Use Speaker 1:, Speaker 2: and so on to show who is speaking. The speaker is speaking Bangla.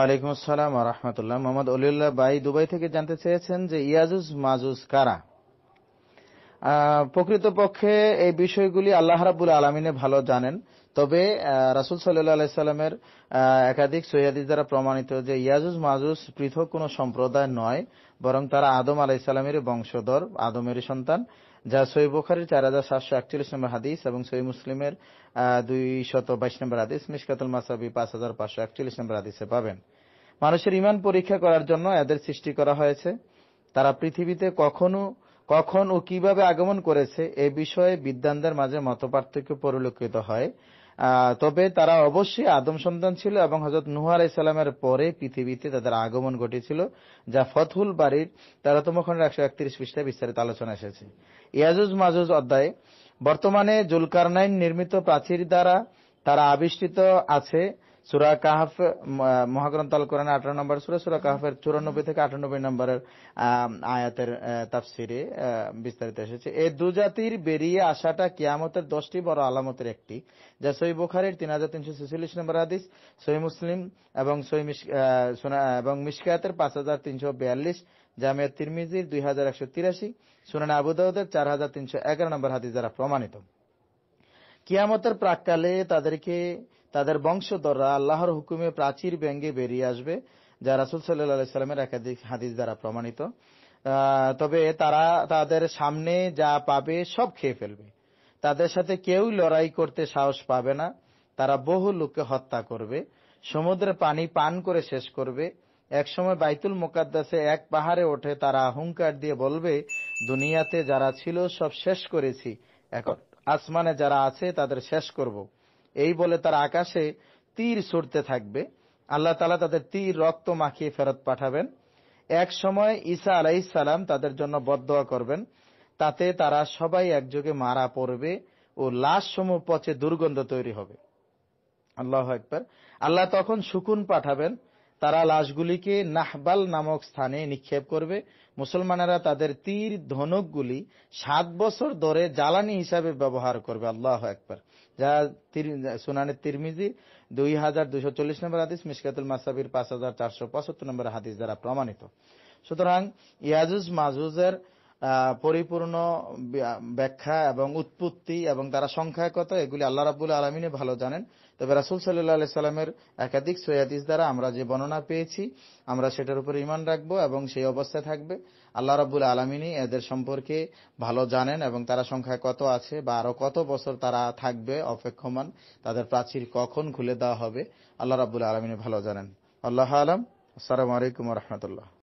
Speaker 1: ওয়ালাইকুম আসসালাম রহমতুল্লাহ। মোহাম্মদ অলিউল্লাহ বাই দুবাই থেকে জানতে চেয়েছেন যে ইয়াজুজ মাজুজ কারা? প্রকৃতপক্ষে এই বিষয়গুলি আল্লাহ রাবুল আলমিনে ভালো জানেন। তবে রাসুল সাল্লাহ আলাইস্লামের একাধিক সৈয়াদিস দ্বারা প্রমাণিত যে ইয়াজুজ মাজুজ পৃথক কোন সম্প্রদায় নয়, বরং তারা আদম আলাইসালামের বংশধর, আদমের সন্তান, যা সই বুখারির চার হাজার সাতশো একচল্লিশ নম্বর হাদিস এবং সই মুসলিমের দুই শত বাইশ নম্বর হাদিস মিসকাতুল মাসাবি পাঁচ হাজার পাঁচশো একচল্লিশ নম্বর হাদিসে পাবেন। মানুষের ইমান পরীক্ষা করার জন্য এদের সৃষ্টি করা হয়েছে। তারা পৃথিবীতে কখনো কখন ও কীভাবে আগমন করেছে, এ বিষয়ে বিদ্যানদের মাঝে মত পার্থক্য পরিলক্ষিত হয়। তবে তারা অবশ্যই আদম সন্তান ছিল এবং হজরত নুহা আলাইসাল্লামের পরে পৃথিবীতে তাদের আগমন ঘটেছিল, যা ফথুল বাড়ির তেরোতম খণ্ডের একশো একত্রিশ পৃষ্ঠায় বিস্তারিত আলোচনা এসেছে। ইয়াজুজ মাজুজ অধ্যায়ে, বর্তমানে জুলকারনাইন নির্মিত প্রাচীর দ্বারা তারা আবিষ্কৃত আছে সুরা কাহাফ মহাগ্রন্থ আল কোরআন আঠারো নম্বর সুরা সুরা কাহাফের চুরানব্বই থেকে আটানব্বই নম্বরের আয়াতের তাফসিরে বিস্তারিত এসেছে। এই দু জাতির বেরিয়ে আসাটা কিয়ামতের দশটি বড় আলামতের একটি, যা সই বুখারের তিন হাজার তিনশো ছেচল্লিশ নম্বর হাদিস, সই মুসলিম এবং সই এবং মিসকায়াতের পাঁচ হাজার তিনশো বিয়াল্লিশ, জামিয়া তিরমিজির দুই হাজার একশো তিরাশি, সুনান আবুদাউদের চার হাজার তিনশো এগারো নম্বর হাদিস দ্বারা প্রমাণিত। কিয়ামতের প্রাককালে তাদেরকে তাদের বংশধররা আল্লাহর হুকুমে প্রাচীর ব্যঙ্গে বেরিয়ে আসবে, যা রাসুল সাল্লাহ সাল্লামের একাধিক হাদিস দ্বারা প্রমাণিত। তবে তারা, তাদের সামনে যা পাবে সব খেয়ে ফেলবে। তাদের সাথে কেউ লড়াই করতে সাহস পাবে না। তারা বহু লোককে হত্যা করবে, সমুদ্রে পানি পান করে শেষ করবে। একসময় বাইতুল মোকাদ্দাসে এক পাহাড়ে ওঠে, তারা হুঙ্কার দিয়ে বলবে, দুনিয়াতে যারা ছিল সব শেষ করেছি, এখন আসমানে যারা আছে তাদের শেষ করব। এই বলে তারা আকাশে তীর ছুটতে থাকবে। আল্লাহ তালা তাদের তীর, রক্ত মাখিয়ে ফেরত পাঠাবেন। এক সময় ঈসা আলাইসালাম তাদের জন্য বদোয়া করবেন। তাতে তারা সবাই একযোগে মারা পড়বে ও লাশ সমূহ পচে দুর্গন্ধ তৈরি হবে। আল্লাহ একবার আল্লাহ তখন শুকুন পাঠাবেন তারা লাশগুলিকে নাহবাল নামক স্থানে নিক্ষেপ করবে। মুসলমানেরা তাদের তীর ধনুকগুলি সাত বছর ধরে জ্বালানি হিসাবে ব্যবহার করবে। আল্লাহ একবার যা সুনানের তিরমিজি দুই হাজার দুশো চল্লিশ নম্বর হাদিস মিসকাতুল মাসাবির পাঁচ হাজার চারশো পঁচাত্তর নম্বর হাদিস দ্বারা প্রমাণিত। সুতরাং ইয়াজুজ মাজুজের পরিপূর্ণ ব্যাখ্যা এবং উৎপত্তি এবং তারা সংখ্যায় কত, এগুলি আল্লাহ রাবুল আলমিনে ভালো জানেন। তবে রাসুল সাল্লাহ সাল্লামের একাধিক সৈয়াদিস দ্বারা আমরা যে বর্ণনা পেয়েছি, আমরা সেটার উপর ইমান রাখব এবং সেই অবস্থায় থাকবে। আল্লাহ রাবুল আলমিনী এদের সম্পর্কে ভালো জানেন এবং তারা সংখ্যায় কত আছে বা আরও কত বছর তারা থাকবে অপেক্ষমান, তাদের প্রাচীর কখন খুলে দেওয়া হবে, আল্লাহ রাবুল আলমিনী ভালো জানেন। আল্লাহ আলম। আসসালামু আলাইকুম রহমতুল্লাহ।